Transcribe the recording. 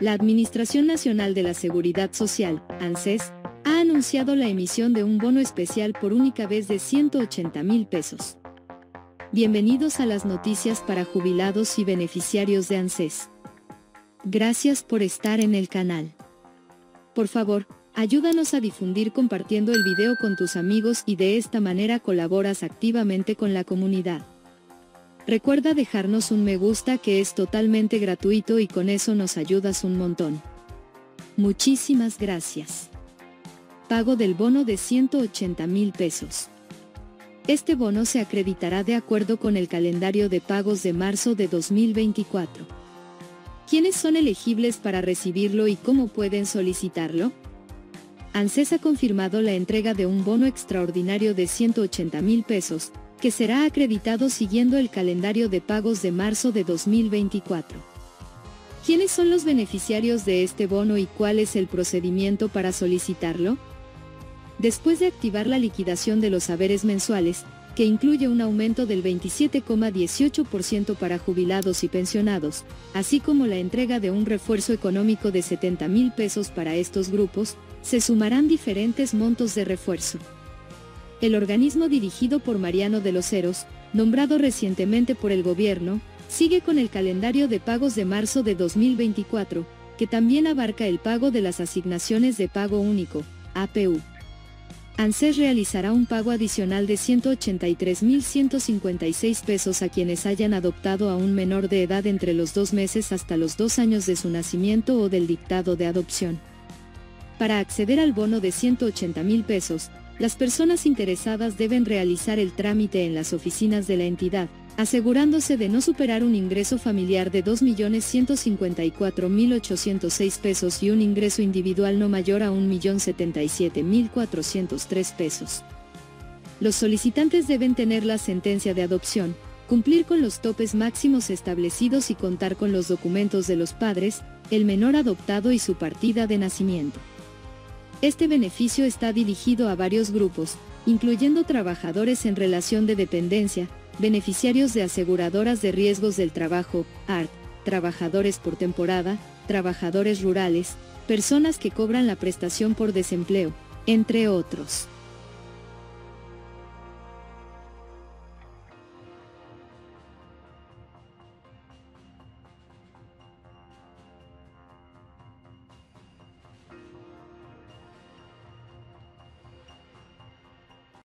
La Administración Nacional de la Seguridad Social, ANSES, ha anunciado la emisión de un bono especial por única vez de 180 mil pesos. Bienvenidos a las noticias para jubilados y beneficiarios de ANSES. Gracias por estar en el canal. Por favor, ayúdanos a difundir compartiendo el video con tus amigos y de esta manera colaboras activamente con la comunidad. Recuerda dejarnos un me gusta que es totalmente gratuito y con eso nos ayudas un montón. Muchísimas gracias. Pago del bono de 180 mil pesos. Este bono se acreditará de acuerdo con el calendario de pagos de marzo de 2024. ¿Quiénes son elegibles para recibirlo y cómo pueden solicitarlo? ANSES ha confirmado la entrega de un bono extraordinario de 180 mil pesos, que será acreditado siguiendo el calendario de pagos de marzo de 2024. ¿Quiénes son los beneficiarios de este bono y cuál es el procedimiento para solicitarlo? Después de activar la liquidación de los saberes mensuales, que incluye un aumento del 27,18% para jubilados y pensionados, así como la entrega de un refuerzo económico de 70 mil pesos para estos grupos, se sumarán diferentes montos de refuerzo. El organismo dirigido por Mariano de los Heros, nombrado recientemente por el gobierno, sigue con el calendario de pagos de marzo de 2024, que también abarca el pago de las asignaciones de pago único, APU. ANSES realizará un pago adicional de 183.156 pesos a quienes hayan adoptado a un menor de edad entre los dos meses hasta los dos años de su nacimiento o del dictado de adopción. Para acceder al bono de 180.000 pesos, las personas interesadas deben realizar el trámite en las oficinas de la entidad, asegurándose de no superar un ingreso familiar de 2.154.806 pesos y un ingreso individual no mayor a 1.077.403 pesos. Los solicitantes deben tener la sentencia de adopción, cumplir con los topes máximos establecidos y contar con los documentos de los padres, el menor adoptado y su partida de nacimiento. Este beneficio está dirigido a varios grupos, incluyendo trabajadores en relación de dependencia, beneficiarios de aseguradoras de riesgos del trabajo, ART, trabajadores por temporada, trabajadores rurales, personas que cobran la prestación por desempleo, entre otros.